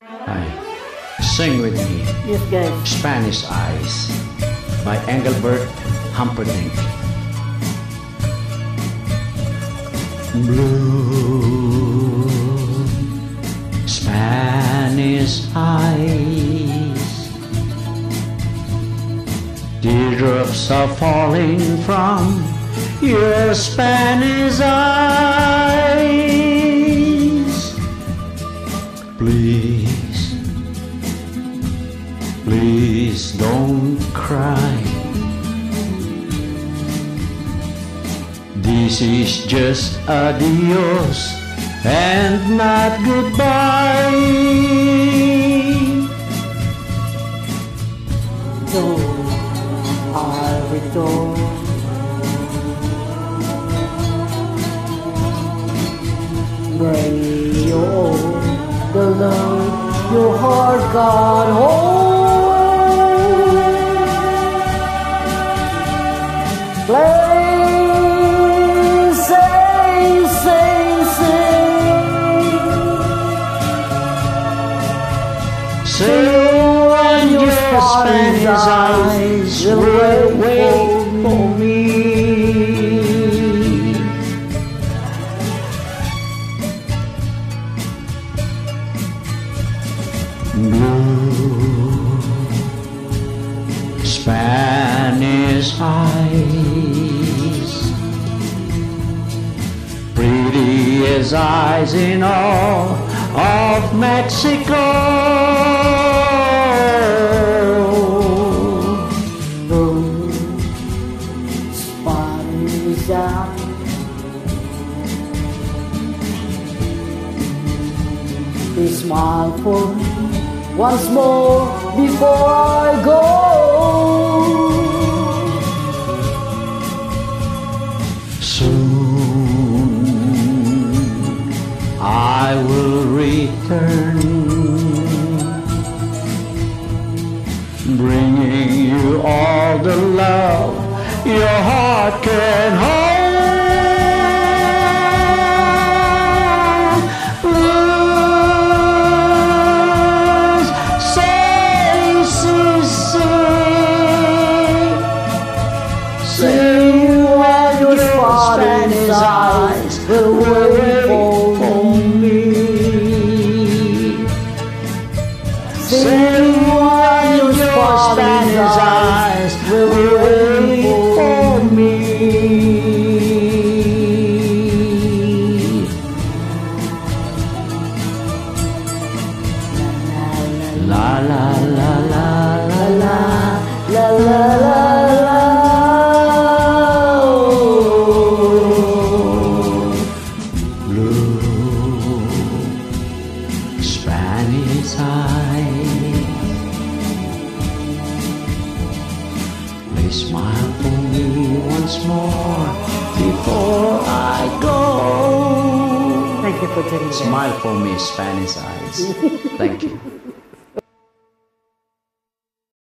Hi. Sing with me. Yes, guys. Spanish Eyes by Engelbert Humperdinck. Blue Spanish eyes, teardrops are falling from your Spanish eyes. Please don't cry. This is just adios and not goodbye. I return. Bring your the love your heart got hold. Play, say, say, say. Your eyes wait for me. Blue Spanish eyes, as eyes in all of Mexico. Spanish eyes. Please smile for me once more before I go. Will return, bringing you all the love your heart can hold. Blues, say, say, say. Say when your Spanish eyes will When your Spanish eyes will wait for me. La la la la la La la la la. blue Spanish eyes. Smile for me once more before I go. Thank you for. Smile for me, Spanish eyes. Thank you.